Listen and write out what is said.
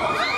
Oh,